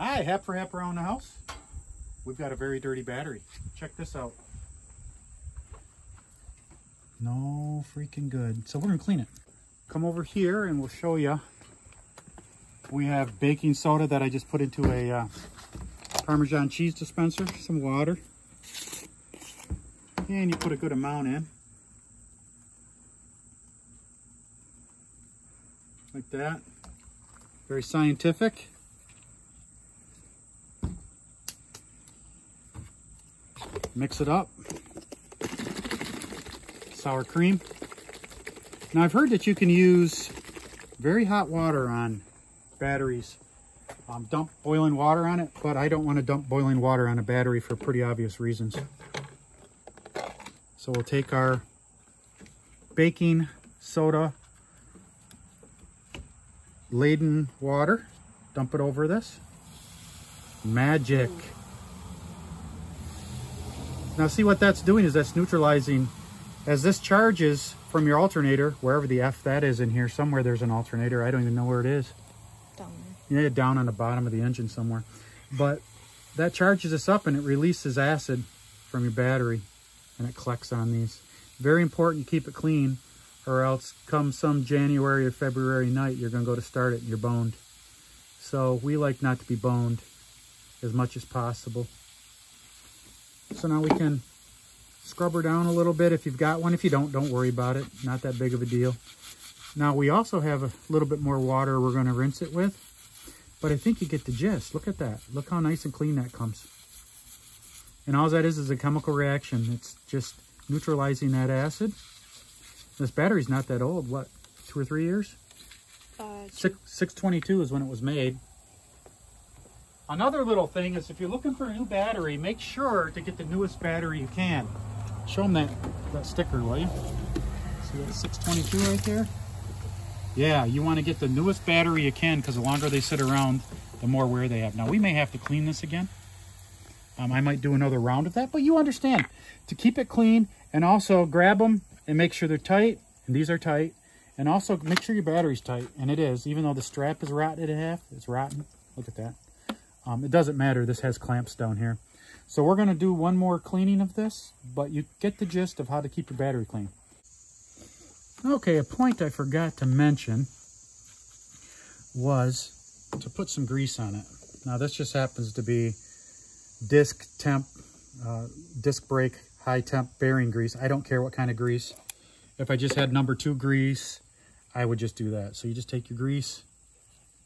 Hi, for Hap around the house. We've got a very dirty battery. Check this out. No freaking good. So we're gonna clean it. Come over here and we'll show you. We have baking soda that I just put into a uh, Parmesan cheese dispenser, some water. And you put a good amount in. Like that. Very scientific. Mix it up. Sour cream. Now I've heard that you can use very hot water on batteries. Um, dump boiling water on it, but I don't want to dump boiling water on a battery for pretty obvious reasons. So we'll take our baking soda laden water, dump it over this. Magic. Now see what that's doing is that's neutralizing, as this charges from your alternator, wherever the F that is in here, somewhere there's an alternator, I don't even know where it is. Down there. Yeah, down on the bottom of the engine somewhere. But that charges this up and it releases acid from your battery and it collects on these. Very important you keep it clean or else come some January or February night, you're gonna go to start it and you're boned. So we like not to be boned as much as possible. So now we can scrub her down a little bit if you've got one. If you don't, don't worry about it. Not that big of a deal. Now we also have a little bit more water we're gonna rinse it with. But I think you get the gist. Look at that. Look how nice and clean that comes. And all that is is a chemical reaction. It's just neutralizing that acid. This battery's not that old. What, two or three years? Uh, Six, 622 is when it was made. Another little thing is if you're looking for a new battery, make sure to get the newest battery you can. Show them that, that sticker, will you? See that 622 right there? Yeah, you want to get the newest battery you can because the longer they sit around, the more wear they have. Now, we may have to clean this again. Um, I might do another round of that, but you understand. To keep it clean and also grab them and make sure they're tight, and these are tight, and also make sure your battery's tight, and it is. Even though the strap is rotten in half, it's rotten. Look at that. Um, it doesn't matter. This has clamps down here. So we're going to do one more cleaning of this, but you get the gist of how to keep your battery clean. Okay, a point I forgot to mention was to put some grease on it. Now this just happens to be disc temp, uh, disc brake, high temp bearing grease. I don't care what kind of grease. If I just had number two grease, I would just do that. So you just take your grease,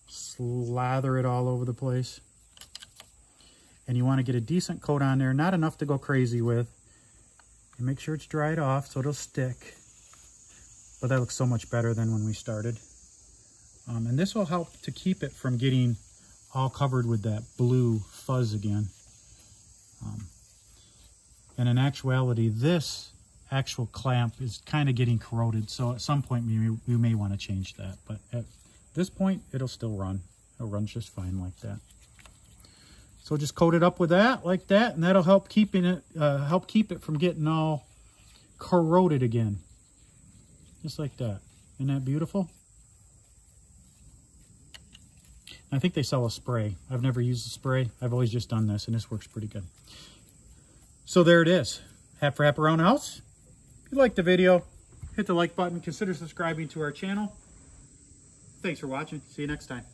slather it all over the place. And you want to get a decent coat on there, not enough to go crazy with. And make sure it's dried off so it'll stick. But that looks so much better than when we started. Um, and this will help to keep it from getting all covered with that blue fuzz again. Um, and in actuality, this actual clamp is kind of getting corroded. So at some point, we, we may want to change that. But at this point, it'll still run. It'll run just fine like that. So just coat it up with that, like that, and that'll help keeping it, uh, help keep it from getting all corroded again. Just like that. Isn't that beautiful? I think they sell a spray. I've never used a spray. I've always just done this, and this works pretty good. So there it is. Hap for Hap Around House. If you liked the video, hit the like button. Consider subscribing to our channel. Thanks for watching. See you next time.